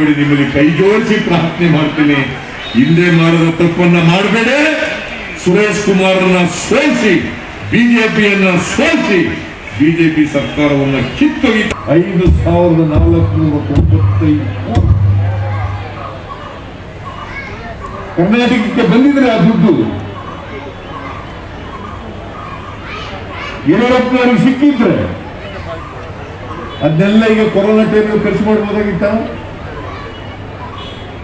ಬಿಡಿ ನಿಮ್ಮಲ್ಲಿ ಕೈ ಜೋಡಿಸಿ ಪ್ರಾರ್ಥನೆ ಮಾಡ್ತೀನಿ. ಹಿಂದೆ ಮಾಡಿದ ತಪ್ಪನ್ನ ಮಾಡಬೇಡಿ. ಸುರೇಶ್ ಕುಮಾರ್ನ ಸೋಲಿಸಿ, ಬಿಜೆಪಿಯನ್ನ ಸೋಲಿಸಿ, ಬಿಜೆಪಿ ಸರ್ಕಾರವನ್ನ ಕಿತ್ತೊಗಿ ಐದು ಸಾವಿರದ ನಾಲ್ಕುನೂರ ತೊಂಬತ್ತೈದು. ಕರ್ನಾಟಕಕ್ಕೆ ಬಂದಿದ್ರೆ ಆ ದುಡ್ಡು. ಯಡಿಯೂರಪ್ಪನವ್ರಿಗೆ ಸಿಕ್ಕಿದ್ರೆ, ಅದನ್ನೆಲ್ಲ ಈಗ ಕೊರೋನಾ ಟೈಮ್ ಖರ್ಚು ಮಾಡ್ಬೋದಾಗಿತ್ತ?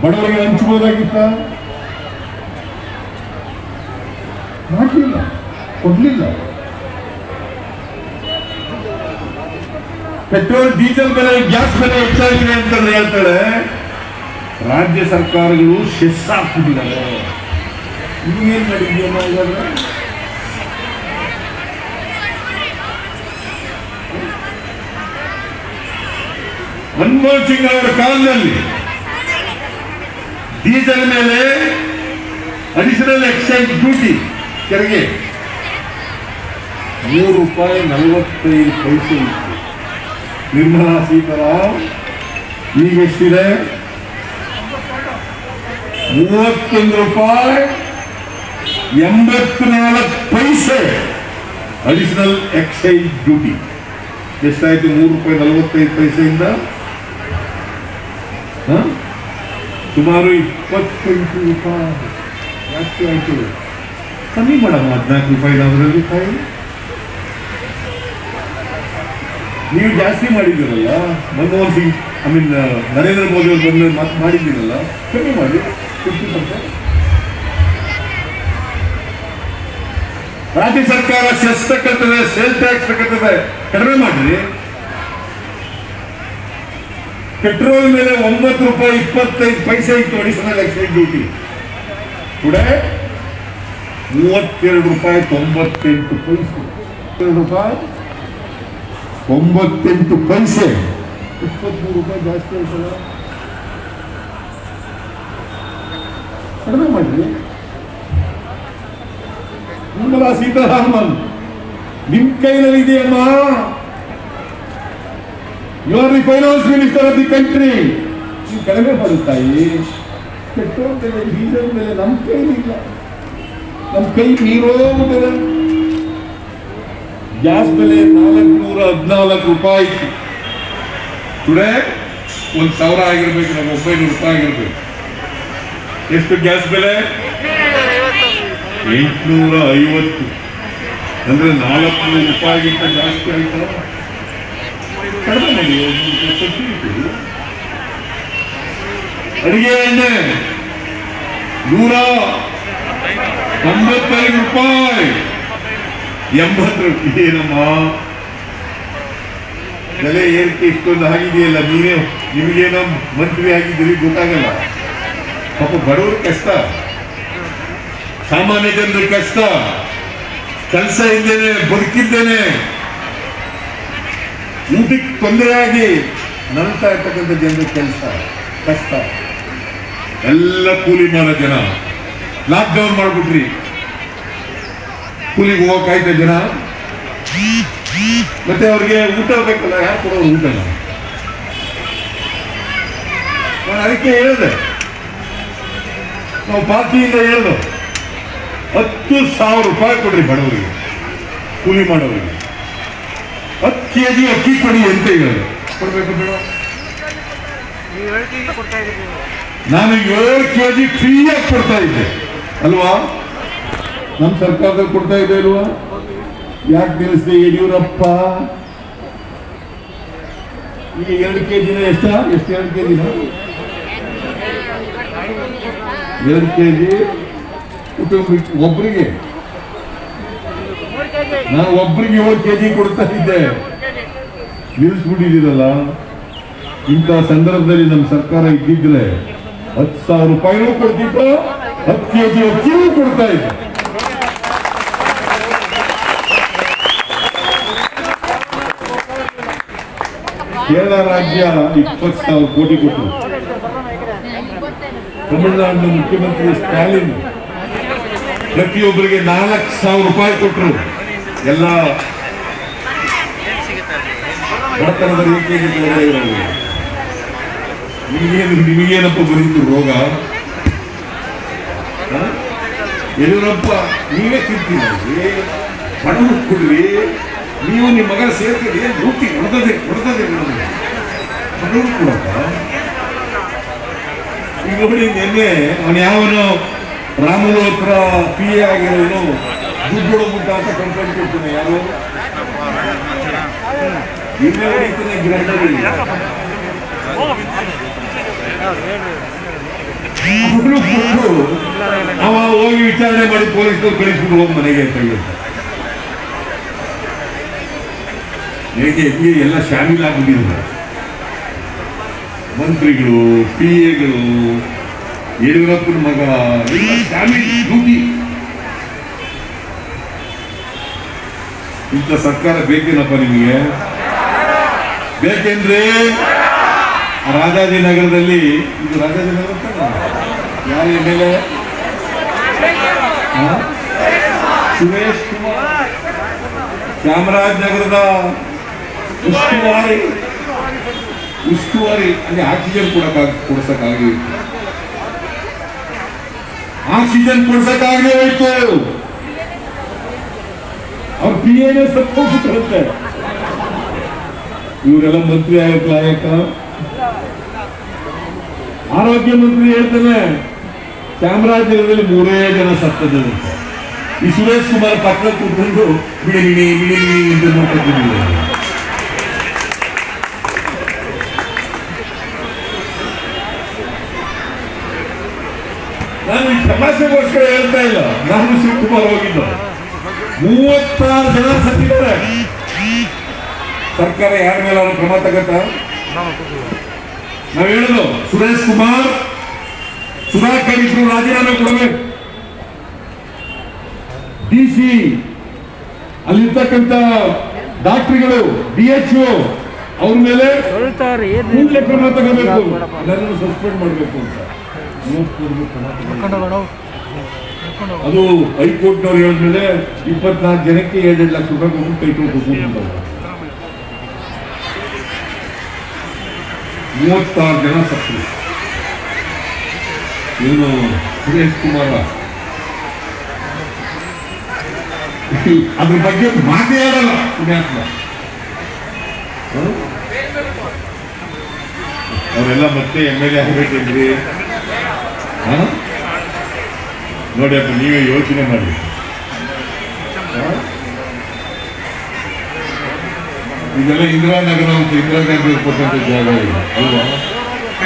ಬಡವರಿಗೆ ಹಂಚ್ಬೋದಾಗಿತ್ತ ಮಾಡಲಿಲ್ಲ, ಕೊಡ್ಲಿಲ್ಲ. ಪೆಟ್ರೋಲ್, ಡೀಸೆಲ್ ಬೆಲೆ, ಗ್ಯಾಸ್ ಬೆಲೆ ಹೆಚ್ಚಾಗಿದೆ ಅಂತ ಹೇಳ್ತಾಳೆ, ರಾಜ್ಯ ಸರ್ಕಾರಗಳು ಸೆಸ್ ಹಾಕ್ಬಿಟ್ಟಿದ್ದಾರೆ ನೀವೇನ್ ಮಾಡಿದ್ಯಮ್ಮ ಮನಮೋಹನ್ ಸಿಂಗ್ ಅವರ ಕಾಲದಲ್ಲಿ ಡೀಸೆಲ್ ಮೇಲೆ ಅಡಿಷನಲ್ ಎಕ್ಸೈಸ್ ಡ್ಯೂಟಿ ತೆರಿಗೆ. ಮೂರು ರೂಪಾಯಿ ನಲವತ್ತೈದು ಪೈಸೆ ಇತ್ತು. ನಿರ್ಮಲಾ ಸೀತಾರಾಮ್, ಈಗ ಎಷ್ಟಿದೆ? ಮೂವತ್ತೊಂದು ರೂಪಾಯಿ ಎಂಬತ್ನಾಲ್ಕು ಪೈಸೆ ಅಡಿಷನಲ್ ಎಕ್ಸೈಸ್ ಡ್ಯೂಟಿ. ಎಷ್ಟಾಯ್ತು? ಮೂರು ರೂಪಾಯಿ ನಲವತ್ತೈದು ಪೈಸೆಯಿಂದ? ಹ? ಸುಮಾರು ಇಪ್ಪತ್ತೆಂಟು ರೂಪಾಯಿ. ಜಾಸ್ತಿ ಆಯಿತು. ಕಮ್ಮಿ ಮಾಡಮ್ಮ, ಹದಿನಾಲ್ಕು ರೂಪಾಯಿ ಅದರಲ್ಲಿ ಕಾಯಿ ನೀವು ಜಾಸ್ತಿ ಮಾಡಿದ್ದೀರಲ್ಲ, ಮನಮೋಹನ್ ಸಿಂಗ್ ಐ ಮೀನ್ ನರೇಂದ್ರ ಮೋದಿ ಅವರು ಬಂದು ಮಾತು ಮಾಡಿದ್ದೀರಲ್ಲ, ಕಮ್ಮಿ ಮಾಡಿ ಫಿಫ್ಟಿ ಪರ್ಸೆಂಟ್ ರಾಜ್ಯ ಸರ್ಕಾರ ಸೆಸ್ ತಕ್ಕಂತದೆ ಸೇಲ್ ಟ್ಯಾಕ್ಸ್ ತಕ್ಕಂತದೆ ಕಡಿಮೆ ಮಾಡ್ರಿ. ಪೆಟ್ರೋಲ್ ಮೇಲೆ ಒಂಬತ್ತು ರೂಪಾಯಿ, ಇಪ್ಪತ್ತೈದು ಪೈಸೆ ಇತ್ತು ಅಡಿಷನಲ್ ಎಕ್ಸೈಸ್ ಡ್ಯೂಟಿ ಟುಡೇ ಮೂವತ್ತೆರಡು ರೂಪಾಯಿ, ತೊಂಬತ್ತೆಂಟು ಪೈಸೆ. ಎರಡು ರೂಪಾಯಿ ಒಂಬತ್ತೆಂಟು ಪೈಸೆ. ಇಪ್ಪತ್ಮೂರು ರೂಪಾಯಿ ಜಾಸ್ತಿ ಆಯ್ತಲ್ಲ? ಕಡಿಮೆ ಮಾಡ್ರಿ. ನಿರ್ಮಲಾ ಸೀತಾರಾಮನ್. ನಿಮ್ ಕೈನಲ್ಲಿ ಇದೆಯಮ್ಮ you are the finance minister of the country ನೀವು ಕಡಿಮೆ ಬರುತ್ತಾಯಿ ಪೆಟ್ರೋಲ್ ಬೆಲೆ ಡೀಸೆಲ್ ಬೆಲೆ ನಮ್ಮ ಕೈಲಿಲ್ಲ. ನಮ್ಮ ಕೈ ಮೀರೋಗ್ಬಿಟ್ಟಿದೆ ಗ್ಯಾಸ್ ಬೆಲೆ ನಾಲ್ಕುನೂರ ಹದಿನಾಲ್ಕು ರೂಪಾಯಿ ಟುಡೇ ಒಂದು ಸಾವಿರ ಆಗಿರ್ಬೇಕು ನಮ್ಮ ಒಂಬೈನೂರು ರೂಪಾಯಿ ಆಗಿರ್ಬೇಕು. ಎಷ್ಟು ಗ್ಯಾಸ್ ಬೆಲೆ? ಎಂಟುನೂರ ಐವತ್ತು ಅಂದ್ರೆ ನಾಲ್ಕುನೂರು ರೂಪಾಯಿಗಿಂತ ಜಾಸ್ತಿ ಆಯ್ತಾ? ಕಡಿಮೆ ಮಾಡಿ ಅಡಿಗೆ ನೂರ ತೊಂಬತ್ತೈದು ರೂಪಾಯಿ. ಎಂಬತ್ತು ರೂಪಾಯಿ ಏನಮ್ಮ? ಬೆಲೆ ಏರಿಕೆ ಇಷ್ಟೊಂದು ಆಗಿದೆಯಲ್ಲ ನೀವೇ? ನಿಮಗೇನ ಮಂತ್ರಿ ಆಗಿದ್ದೀರಿ ಗೊತ್ತಾಗಲ್ಲ. ಪಾಪ ಬಡವರು ಕಷ್ಟ. ಸಾಮಾನ್ಯ ಜನರ ಕಷ್ಟ. ಕೆಲಸ ಇದ್ದೇನೆ ಬದುಕಿದ್ದೇನೆ ಊಟಕ್ಕೆ ತೊಂದರೆಯಾಗಿ ನಲ್ತಾ ಇರ್ತಕ್ಕಂಥ ಜನರ ಕೆಲಸ, ಕಷ್ಟ. ಎಲ್ಲ ಕೂಲಿ ಮಾಡೋ ಜನ. ಲಾಕ್ಡೌನ್ ಮಾಡ್ಬಿಟ್ರಿ. ಕೂಲಿಗೆ ಹೋಗಕ್ಕಾಯ್ತ ಜನ? ಮತ್ತೆ ಅವ್ರಿಗೆ ಊಟ ಬೇಕಲ್ಲ, ಯಾರು ಕೊಡೋರು ಊಟ ನಾನು ಅದಕ್ಕೆ ಹೇಳಿದೆ. ನಾವು ಪಾರ್ಟಿಯಿಂದ ಹೇಳ್ದು. ಹತ್ತು ಸಾವಿರ ರೂಪಾಯಿ ಕೊಡ್ರಿ ಬಡವರಿಗೆ, ಕೂಲಿ ಮಾಡೋರಿಗೆ. ಹತ್ತು ಕೆ ಜಿ ಅಕ್ಕಿ ಕೊಡಿ ಅಂತ ಹೇಳಿ. ಕೊಡ್ಬೇಕು ನಾನು ಏಳು ಕೆ ಜಿ ಫ್ರೀಯಾಗಿ ಕೊಡ್ತಾ ಇದ್ದೆ. ಅಲ್ವಾ? ನಮ್ಮ ಸರ್ಕಾರದಲ್ಲಿ ಕೊಡ್ತಾ ಇದೆ ಅಲ್ವಾ? ಯಾಕೆ ನಿಲ್ಲಿಸಿದೆ ಯಡಿಯೂರಪ್ಪ? ಈಗ ಎರಡು ಕೆ ಜಿನ ಎಷ್ಟ? ಎಷ್ಟು ಎರಡು ಕೆ ಜಿನ ಎರಡು ಕೆ ಜಿ ಒಬ್ಬರಿಗೆ ನಾನು ಒಬ್ರಿಗೆ ಏಳು ಕೆ ಜಿ ಕೊಡ್ತಾ ಇದ್ದೆ. ನಿಲ್ಲಿಸ್ಬಿಟ್ಟಿದ್ದೀರಲ್ಲ? ಇಂಥ ಸಂದರ್ಭದಲ್ಲಿ ನಮ್ಮ ಸರ್ಕಾರ ಇದ್ದಿದ್ರೆ ಹತ್ತು ಸಾವಿರ ರೂಪಾಯಿನೂ ಕೊಡ್ತಿತ್ತು, ಹತ್ತು ಕೆ ಜಿ ಅಕ್ಕಿನೂ ಕೊಡ್ತಾ ಇತ್ತು ಕೇರಳ ರಾಜ್ಯ ಇಪ್ಪತ್ತು ಸಾವಿರ ಕೋಟಿ ಕೊಟ್ಟರು ತಮಿಳುನಾಡಿನ ಮುಖ್ಯಮಂತ್ರಿ ಸ್ಟಾಲಿನ್ ಪ್ರತಿಯೊಬ್ಬರಿಗೆ ನಾಲ್ಕು ಸಾವಿರ ರೂಪಾಯಿ ಕೊಟ್ಟರು ಎಲ್ಲ ಬಡತನದ ರೀತಿಯಲ್ಲಿ ಕೆಳಗಡೆ ಇರೋರು ನಿಮಗೇನು ನಿಮಗೇನಪ್ಪ ಬಂದಿದ್ದು ರೋಗ? ಯಡಿಯೂರಪ್ಪ ನೀವೇ ತಿಂತೀವಿ ಬಡವರು ಕೊಡ್ರಿ. ನೀವು ನಿಮ್ಮ ಮಗ ಸೇರ್ತೀರಿ ಲೂಟಿ ಹೊಡೆದದೆ ಹೊಡೆದದೆ ಬಡವರು ಕೊಡಪ್ಪ. ಈಗ ನೋಡಿ, ನಿನ್ನೆ ಅವನು ಯಾವನು ರಾಮುಲು ಹತ್ರ ಪಿ ಎ ಆಗಿರೋನು ದುಡ್ಡು ಬಿಟ್ಟ ಅಂತ ಕಂಪ್ಲೇಂಟ್ ಕೊಡ್ತಾನೆ. ಯಾರು ನಿನ್ನೆ ಹೊಡಿತಾನೆ ಗ್ರಹದಲ್ಲಿ ಅವನು ಕೊಟ್ಟು ಅವ ಹೋಗಿ ವಿಚಾರಣೆ ಮಾಡಿ ಪೊಲೀಸರು ಕಳಿಸ್ಬಿಟ್ಟು ಹೋಗಿ ಮನೆಗೆ ಅಂತ ಹೇಳ್ತಾರೆ ಹೇಗೆ ಇಲ್ಲಿ ಎಲ್ಲ ಶಾಮೀಲಾಗ್ಬಿಟ್ಟಿದ್ದಾರೆ ಮಂತ್ರಿಗಳು ಪಿ ಎಗಳು ಯಡಿಯೂರಪ್ಪನ ಮಗ ಎಲ್ಲ ಶಾಮೀಲ್ ಡ್ಯೂಟಿ. ಇಂಥ ಸರ್ಕಾರ ಬೇಕೇನಪ್ಪ ನಿಮಗೆ? ಬೇಕೆಂದ್ರೆ ರಾಜಾಜಿನಗರದಲ್ಲಿ ಇದು ರಾಜಾಜಿನಗರ ತಾನೇ? ಯಾರ M L A Suresh Kumar ಚಾಮರಾಜನಗರದ ಉಸ್ತುವಾರಿ ಉಸ್ತುವಾರಿ ಅಲ್ಲಿ ಆಕ್ಸಿಜನ್ ಕೊಡಕ್ಕಾಗ ಕೊಡ್ಸಕ್ಕಾಗಿ ಆಕ್ಸಿಜನ್ ಕೊಡ್ಸಕ್ಕಾಗದೆ ಹೋಯ್ತು ಅವ್ರ ಪಿ ಎನೇ ಸತ್ತೋಗ್ಬಿಟ್ಟಿರುತ್ತೆ ಇವರೆಲ್ಲ ಮಂತ್ರಿ ಆಗಕ್ ಲಾಯಕ ಆರೋಗ್ಯ ಮಂತ್ರಿ ಹೇಳ್ತಾನೆ, ಚಾಮರಾಜನಗರದಲ್ಲಿ ಮೂರೇ ಜನ ಸತ್ತದಂತೆ ಈ ಸುರೇಶ್ ಕುಮಾರ್ ಪಕ್ಕ ಕೂತ್ಕೊಂಡು, ಬಿಡಿ ಬಿಡಿ ಎಂದು ನೋಡ್ತಿದ್ದೀನಿ ನಾನು ಈ ತಮಾಷೆಗೋಸ್ಕರ ಹೇಳ್ತಾ ಇಲ್ಲ. ನಾನು ಶಿವಕುಮಾರ್ ಹೋಗಿದ್ದು. ಮೂವತ್ತಾರು ಜನ ಸತ್ತಿದ್ದಾರೆ. ಸರ್ಕಾರ ಯಾರ ಮೇಲೆ ಅವ್ರ ಕ್ರಮ ತಗತ್ತ? ನಾವು ಹೇಳುದು, ಸುರೇಶ್ ಕುಮಾರ್, ಸುಧಾಕರ್ ಇಬ್ರು ರಾಜೀನಾಮೆ ಕೊಡಬೇಕು. ಡಿ ಸಿ ಅಲ್ಲಿರ್ತಕ್ಕಂಥ ಡಾಕ್ಟರ್ಗಳು ಡಿ ಎಚ್ ಅವ್ರ ಮೇಲೆ ಕ್ರಮ ತಗೋಬೇಕು. ಎಲ್ಲರನ್ನು ಸಸ್ಪೆಂಡ್ ಮಾಡಬೇಕು ಅಂತ. ಅದು ಹೈಕೋರ್ಟ್ನವ್ರು ಹೇಳಿದ್ಮೇಲೆ ಇಪ್ಪತ್ನಾಲ್ಕು ಜನಕ್ಕೆ ಎರಡೆರಡು ಲಕ್ಷ ರೂಪಾಯಿ ಕೈ ತೊಳ್ಕೊಂಡು ಮೂವತ್ತಾರು ಜನ ಸತ್ತರು ಇವನು ಸುರೇಶ್ ಕುಮಾರ. ಅದ್ರ ಬಗ್ಗೆ ಮಾತೇ ಆಡಲ್ಲ ಪುಣ್ಯಾತ್ಮ? ಅವರೆಲ್ಲ ಮತ್ತೆ ಎಂ ಎಲ್ ಎ? ನೋಡಿ ಅಪ್ಪ, ನೀವೇ ಯೋಚನೆ ಮಾಡಿ ಹ? ಇದೆಲ್ಲ ಇಂದಿರಾನಗರ ಅಂತ ನಗರ ಕೊಟ್ಟಂತ ಜಾಗ ಇದೆ, ಅಲ್ವಾ?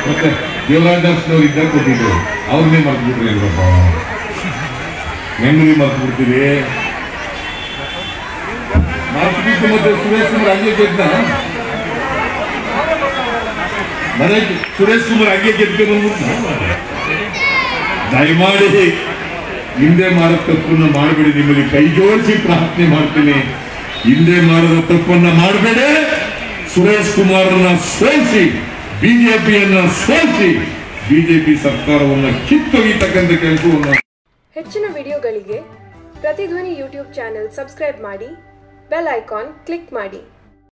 ಮತ್ತೆ ದೇವರಾಜನವ್ರು ಇದ್ದಾಗ ಕೊಟ್ಟಿದ್ರು ಅವ್ರನ್ನೇ ಮರ್ತು ಬಿಟ್ರಿ ಇಲ್ಲಪ್ಪ ಹೆಂಗ್ರಿ ಮರ್ತು ಬಿಡ್ತೀರಿ ಮಾರ್ಕೆಟ್ ಮತ್ತೆ ಸುರೇಶ್ ಕುಮಾರ್ ಹಂಗೆ ಗೆದ್ದ? ಮನೆ ಸುರೇಶ್ ಕುಮಾರ್ ಹಂಗೆ ಗೆದ್ದು ದಯಮಾಡಿ ಹಿಂದೆ ತಪ್ಪನ್ನ ಮಾಡಬೇಡಿ ನಿಮ್ಮಲ್ಲಿ. ಕೈ ಜೋಡಿಸಿ ಪ್ರಾರ್ಥನೆ ಮಾಡ್ತೀನಿ. ಹಿಂದೆ ಮಾಡಿದ ತಪ್ಪನ್ನ ಮಾಡಬೇಡಿ. ಸುರೇಶ್ ಕುಮಾರ್ನ ಸೋಲಿಸಿ, ಬಿಜೆಪಿಯನ್ನ ಸೋಲಿಸಿ, ಬಿಜೆಪಿ ಸರ್ಕಾರವನ್ನ ಕಿತ್ತೊಗಿತಕ್ಕಂಥ ಕೆಲಸವನ್ನ ಹೆಚ್ಚಿನ ವಿಡಿಯೋಗಳಿಗೆ ಪ್ರತಿಧ್ವನಿ ಯೂಟ್ಯೂಬ್ ಚಾನೆಲ್ ಸಬ್ಸ್ಕ್ರೈಬ್ ಮಾಡಿ, ಬೆಲ್ ಐಕಾನ್ ಕ್ಲಿಕ್ ಮಾಡಿ.